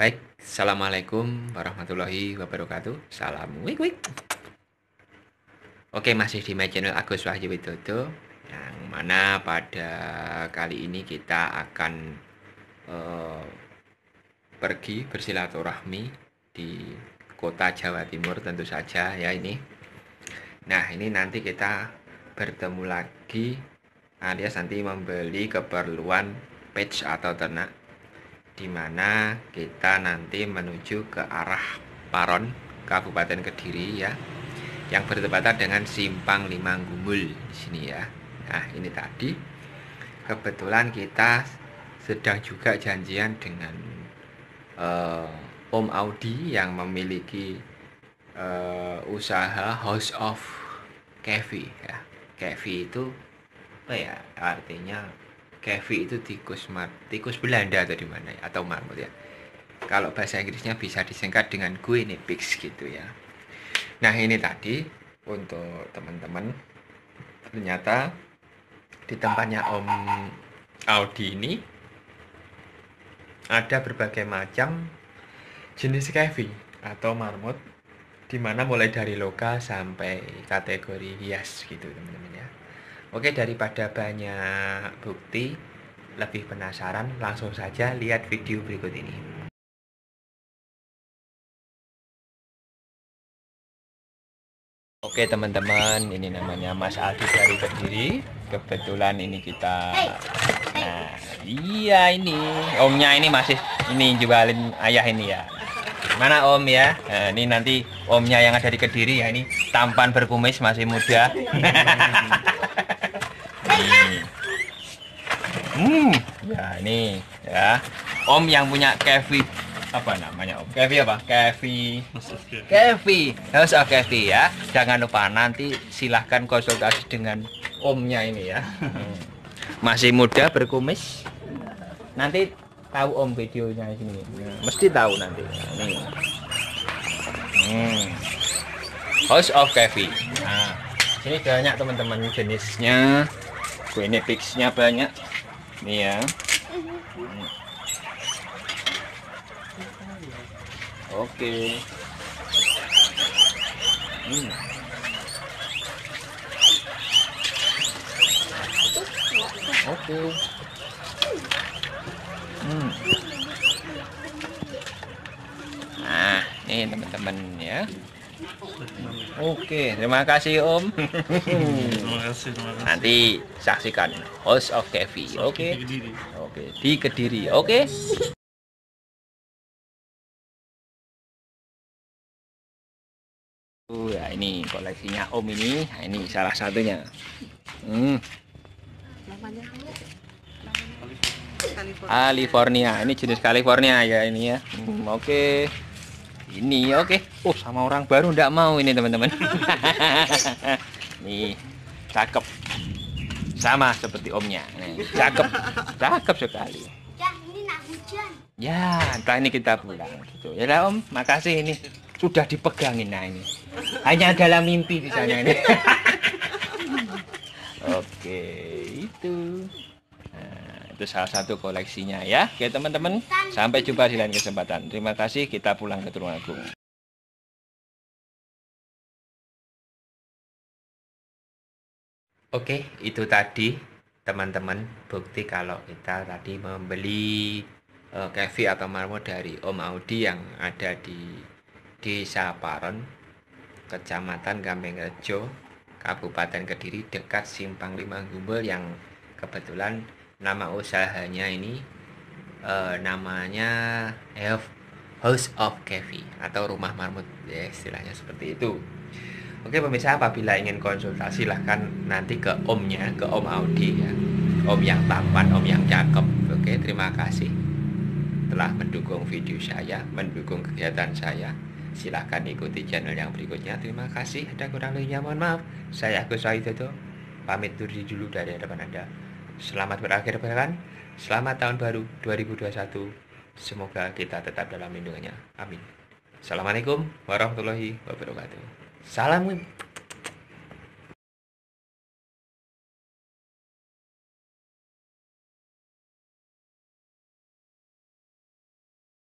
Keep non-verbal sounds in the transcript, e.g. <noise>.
Baik, Assalamualaikum warahmatullahi wabarakatuh. Salam wik wik. Oke, masih di my channel Agus Wahyu Widodo yang mana pada kali ini kita akan uh, pergi bersilaturahmi di kota Jawa Timur tentu saja ya ini. Nah, ini nanti kita bertemu lagi alias nanti membeli keperluan page atau ternak di mana kita nanti menuju ke arah Paron, Kabupaten Kediri ya, yang bertepatan dengan Simpang Lima Gumbul di sini ya. Nah ini tadi kebetulan kita sedang juga janjian dengan uh, Om Audi yang memiliki uh, usaha House of Kevi ya. Kevi itu apa ya artinya Kevi itu tikus mar tikus Belanda atau di mana ya? Atau marmut ya? Kalau bahasa Inggrisnya bisa disingkat dengan gue pix gitu ya. Nah ini tadi untuk teman-teman. Ternyata di tempatnya Om Audi ini ada berbagai macam jenis Kevi atau marmut di mana mulai dari lokal sampai kategori hias gitu teman-teman ya Oke, daripada banyak bukti, lebih penasaran, langsung saja lihat video berikut ini. Oke teman-teman, ini namanya Mas Aldi dari Kediri. Kebetulan ini kita, nah iya ini, omnya ini masih ini jualin ayah ini ya. Mana om ya? Nah, ini nanti omnya yang ada di Kediri ya ini tampan berkumis masih muda. <laughs> Hmm, ya ini ya. Om yang punya Kevi apa namanya Om? Kevi apa? Kevi. Kevi. House of Kevi ya. Jangan lupa nanti silahkan konsultasi dengan omnya ini ya. Hmm. Masih muda berkumis. Nanti tahu om videonya ini. Mesti tahu nanti. Ini. Hmm. House of Kevi. Nah, sini banyak teman-teman jenisnya. Ini fixnya banyak Nih ya. Oke. Hmm. Oke. Hmm. Nah, ini teman-teman ya. Oke, terima kasih Om. terima kasih, terima kasih. Nanti saksikan House of Kevi. Oke. Oke, di Kediri. Oke. Ya ini koleksinya Om ini. Nah, ini salah satunya. Hmm. California. Ini jenis California ya ini ya. Hmm, Oke. Okay ini oke. Okay. oh sama orang baru ndak mau ini teman-teman. <laughs> Nih cakep. Sama seperti omnya. Nih, cakep. Cakep sekali. Ya entah ini kita pulang gitu. Ya lah om. Makasih ini. Sudah dipegangin nah ini. Hanya dalam mimpi misalnya ini. <laughs> Oke itu itu salah satu koleksinya ya. Oke teman-teman sampai jumpa di lain kesempatan. Terima kasih kita pulang ke Tulungagung. Oke, itu tadi teman-teman bukti kalau kita tadi membeli uh, kevi atau marmut dari Om Audi yang ada di Desa Paron, Kecamatan Rejo, Kabupaten Kediri dekat Simpang Lima Gumbel yang kebetulan nama usahanya ini uh, namanya House of Kevi atau rumah marmut ya istilahnya seperti itu. Oke pemirsa apabila ingin konsultasi silahkan nanti ke omnya ke om Audi ya. Om yang tampan om yang cakep. Oke terima kasih telah mendukung video saya mendukung kegiatan saya. Silahkan ikuti channel yang berikutnya. Terima kasih. Ada kurang lebihnya mohon maaf. Saya Agus Waidodo pamit dulu dari hadapan anda Selamat berakhir pekan. Selamat tahun baru 2021. Semoga kita tetap dalam lindungannya. Amin. Assalamualaikum warahmatullahi wabarakatuh. Salam